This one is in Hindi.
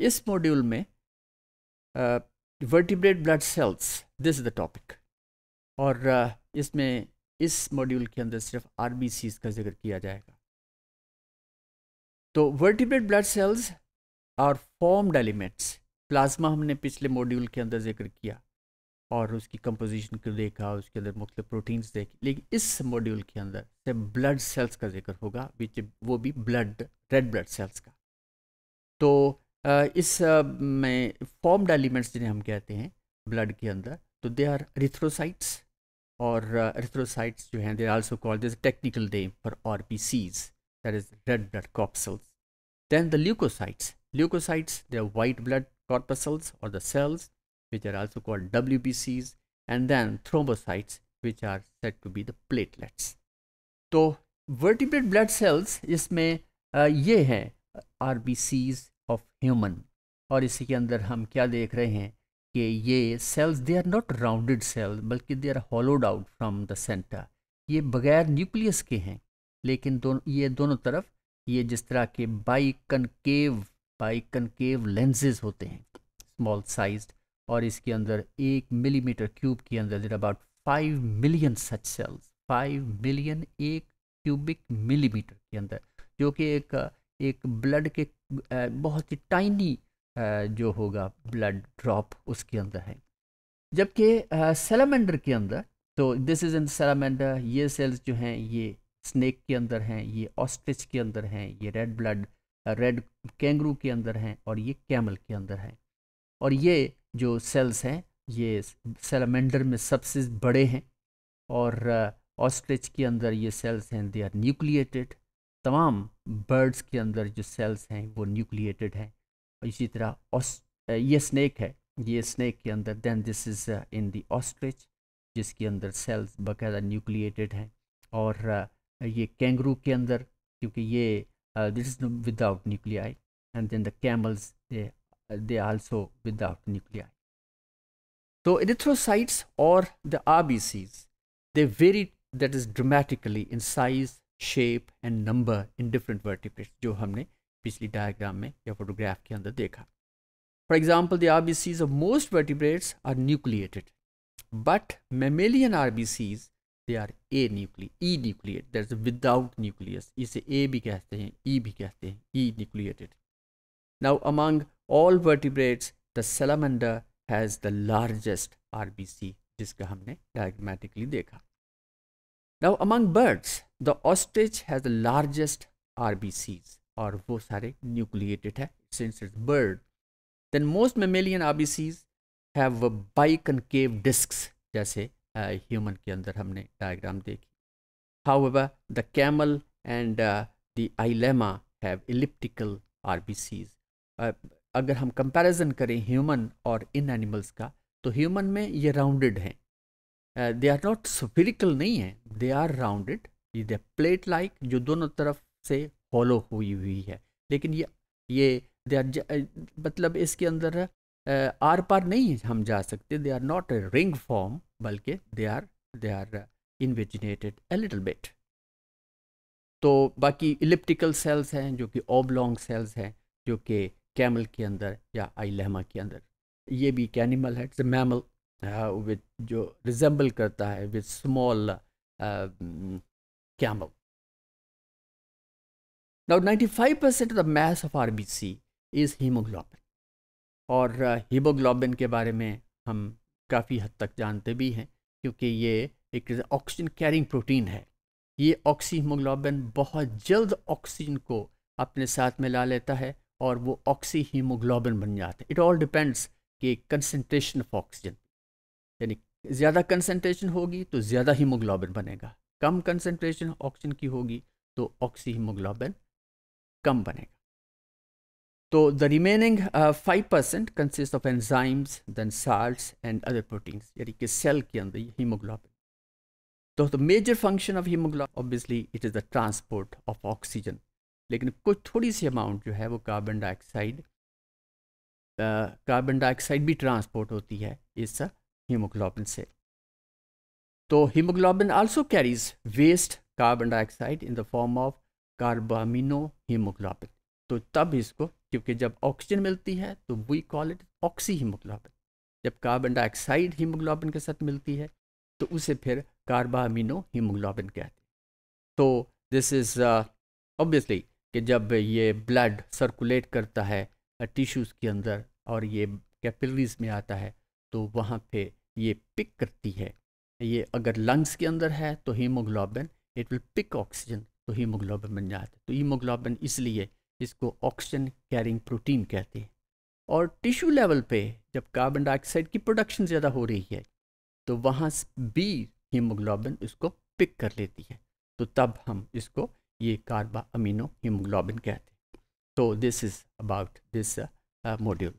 इस मॉड्यूल में vertebrate blood cells this is the topic और uh, इसमें इस मॉड्यूल के अंदर सिर्फ़ आर का ज़िक्र किया जाएगा। तो वर्टिब्रेट ब्लड सेल्स और फॉर्म्ड एलिमेंट्स प्लाज्मा हमने पिछले मॉड्यूल के अंदर ज़िक्र किया और उसकी कंपोजिशन को देखा उसके अंदर मुख्तु प्रोटीन्स देखे लेकिन इस मॉड्यूल के अंदर से ब्लड सेल्स का ज़िक्र होगा विच वो भी ब्लड रेड ब्लड सेल्स का। तो इस में फॉर्म्ड एलिमेंट्स जिन्हें हम कहते हैं ब्लड के अंदर तो दे आर रिथ्रोसाइट्स और रिथ्रोसाइट्स जो हैं they are also called this technical name for R B Cs that is red blood corpuscles then the leucocytes leucocytes they are white blood corpuscles or the cells, which are also called WBCs and then thrombocytes, which are said to be the platelets. तो vertebrate blood cells, इसमें ये हैं R B Cs of human और इसी के अंदर हम क्या देख रहे हैं कि ये cells they are not rounded cell बल्कि they are hollowed out from the centre ये बगैर न्यूक्लियस के हैं, लेकिन दोनों, ये दोनों तरफ़, ये जिस तरह के biconcave biconcave lenses होते हैं स्मॉल साइज़ और इसके अंदर एक मिलीमीटर क्यूब के अंदर there about five million such cells five million एक क्यूबिक मिलीमीटर के अंदर, जो कि एक एक ब्लड के बहुत ही टाइनी जो होगा, ब्लड ड्रॉप उसके अंदर है। जबकि सेलामेंडर के अंदर तो दिस इज़ इन सेलामेंडर ये सेल्स जो हैं, ये स्नेक के अंदर हैं, ये ऑस्ट्रिच के अंदर हैं, ये रेड ब्लड रेड कैंगरू के अंदर हैं और ये कैमल के अंदर हैं। और ये जो सेल्स हैं, ये सेलामेंडर में सबसे बड़े हैं और ऑस्ट्रिच के अंदर ये सेल्स हैं दे आर न्यूक्लिएटेड तमाम बर्ड्स के अंदर जो सेल्स हैं वो न्यूक्लिएटेड हैं। और इसी तरह ये स्नैक है। ये स्नैक के अंदर then this is in the ostrich जिसके अंदर सेल्स बाकायदा न्यूक्लिएटेड हैं। और uh, ये कैंगरू के अंदर क्योंकि ये this is without nuclei and then the camels they they also without nuclei. So erythrocytes or the RBCs, they vary that is dramatically in size, shape and number in different vertebrates जो हमने पिछली डायग्राम में या फोटोग्राफ के अंदर देखा For example, the RBCs of most vertebrates are nucleated, but mammalian RBCs they are anucleate, enucleate, that's without nucleus. इसे A भी कहते हैं, E भी कहते हैं, enucleated. Now among all vertebrates the salamander has the largest RBC जिसका हमने diagrammatically देखा now the ostrich has largest R B Cs और वो सारे न्यूक्लिएटेड है since it's bird then most mammalian R B Cs have biconcave disc जैसे ह्यूमन के अंदर हमने डायग्राम देखे. However the camel and the llama have elliptical R B Cs अगर हम कंपेरिजन करें ह्यूमन और इन एनिमल्स का तो ह्यूमन में ये राउंडेड हैं. दे आर नॉट स्फिरिकल नहीं है they are rounded they plate like जो दोनों तरफ़ से फॉलो हुई हुई है। लेकिन ये ये दे आर मतलब इसके अंदर आर पार नहीं हम जा सकते। They are not a ring form बल्कि they are they are invaginated a little bit तो बाकी इलिप्टिकल सेल्स हैं, जो कि ओबलॉन्ग सेल्स हैं, जो कि कैमल के अंदर या आई लहमा के अंदर। ये भी एक एनिमल है इट्स मैमल विद जो रिजेंबल करता है with small camel now 95 percent of the mass of R B C is haemoglobin और हीमोग्लोबिन uh, के बारे में हम काफ़ी हद तक जानते भी हैं क्योंकि ये एक ऑक्सीजन कैरिंग प्रोटीन है। ये ऑक्सी हीमोग्लोबिन बहुत जल्द ऑक्सीजन को अपने साथ में ला लेता है और वो ऑक्सी हीमोग्लोबिन बन जाते हैं। इट ऑल डिपेंड्स कि कंसनट्रेशन ऑफ़ ऑक्सीजन यानी ज़्यादा कंसनट्रेशन होगी तो ज़्यादा हीमोग्लोबिन बनेगा। कम कंसनट्रेशन ऑक्सीजन की होगी तो ऑक्सी हीमोग्लोबिन कम बनेगा। तो the remaining five percent consist of enzymes then salts and other proteins यानी कि सेल के अंदर हीमोग्लोबिन तो the major function of haemoglobin obviously it is the transport of oxygen लेकिन कुछ थोड़ी सी अमाउंट जो है, वो कार्बन डाइऑक्साइड कार्बन डाइऑक्साइड भी ट्रांसपोर्ट होती है इस हीमोग्लोबिन से। तो haemoglobin also carries waste carbon dioxide in the form of carbamino haemoglobin तो तब इसको, क्योंकि जब ऑक्सीजन मिलती है तो we call it oxy haemoglobin जब कार्बन डाइऑक्साइड हीमोग्लोबिन के साथ मिलती है तो उसे फिर कार्बामिनो हीमोग्लोबिन कहते हैं। तो दिस इज़ ऑब्वियसली कि जब ये ब्लड सर्कुलेट करता है टिश्यूज़ के अंदर और ये कैपिलरीज में आता है तो वहाँ पे ये पिक करती है ये अगर लंग्स के अंदर है तो haemoglobin it will pick oxygen तो हीमोग्लोबिन बन जाता है। तो हीमोग्लोबिन इसलिए इसको ऑक्सीजन कैरिंग प्रोटीन कहते हैं। और टिश्यू लेवल पे जब कार्बन डाइऑक्साइड की प्रोडक्शन ज़्यादा हो रही है तो वहाँ भी हीमोग्लोबिन इसको पिक कर लेती है। तो तब हम इसको ये कार्बा अमीनो हीमोग्लोबिन कहते हैं। तो this is about this module